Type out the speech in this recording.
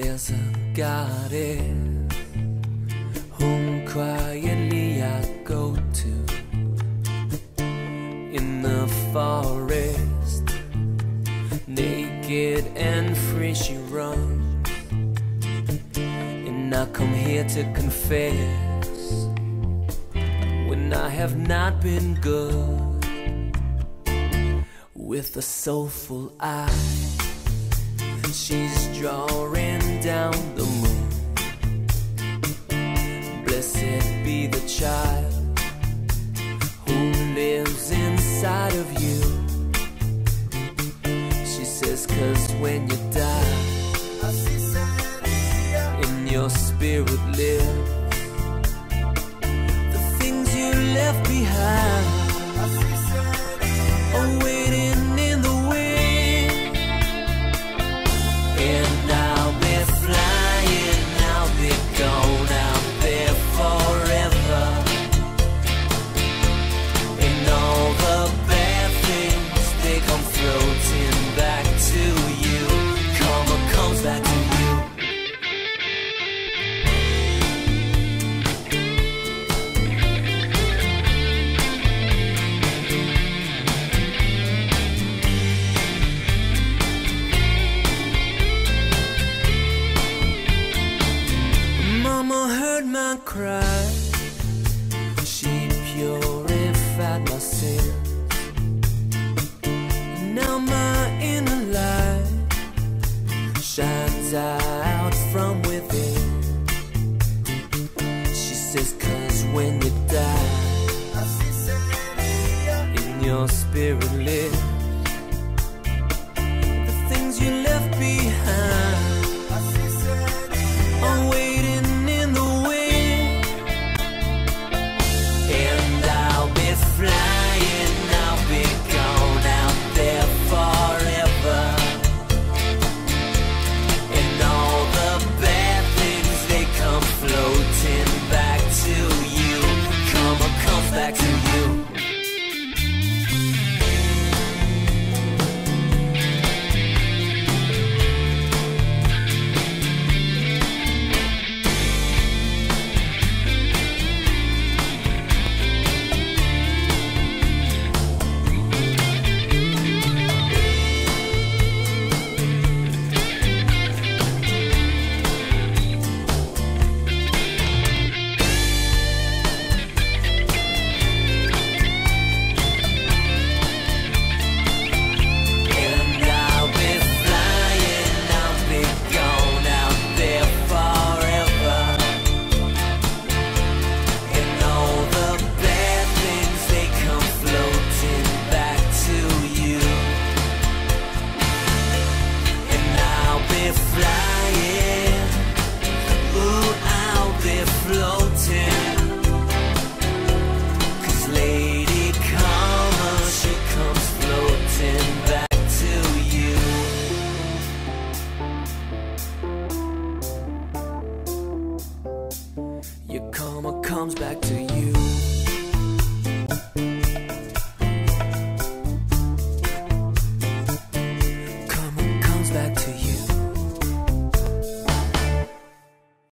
there's a goddess whom quietly I go to. In the forest. Naked and free she runs, and I come here to confess. When I have not been good. With a soulful eye. She's drawing down the moon. Blessed be the child who lives inside of you. She says, Cause when you die, in your spirit live the things you left behind my cry. She purified my sins. Now my inner light shines out from within. She says, Cause when you die, in your spirit lives karma comes back to you.